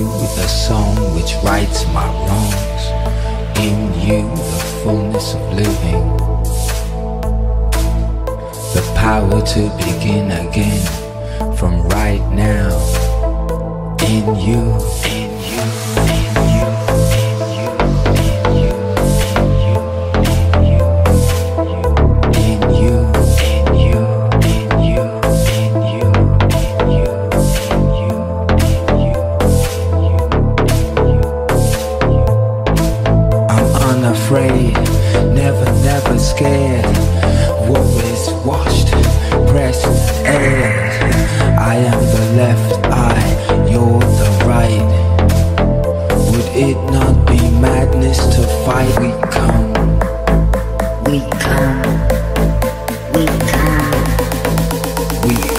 the song which rights my wrongs. In you, the fullness of living. The power to begin again from right now. In you, in you, it not be madness to fight? We come, We come, we come, we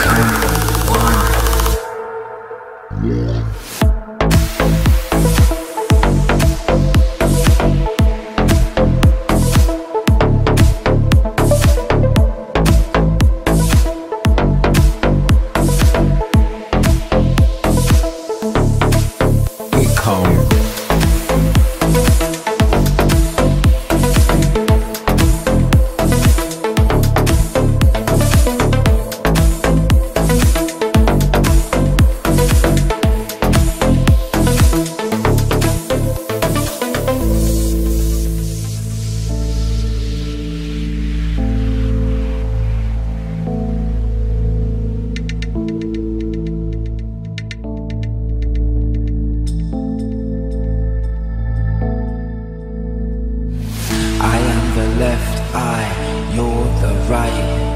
left eye, you're the right.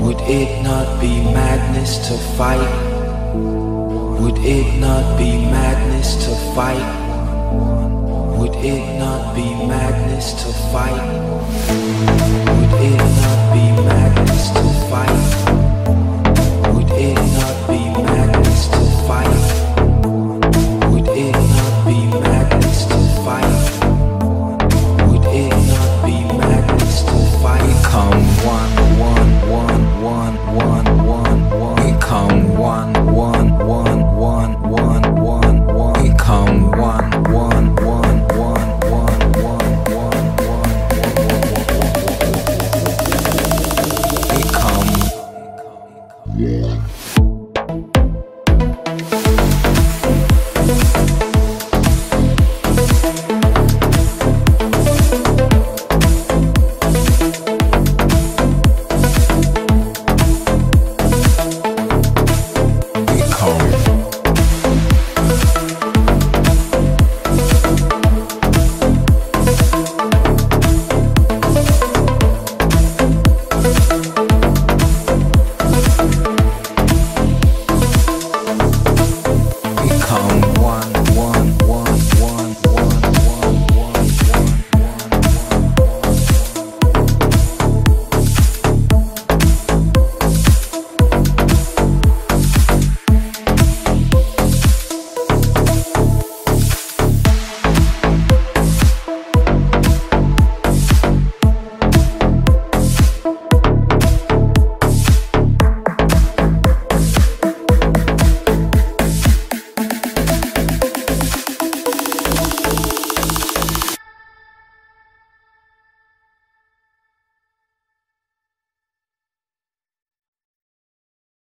Would it not be madness to fight? Would it not be madness to fight? Would it not be madness to fight?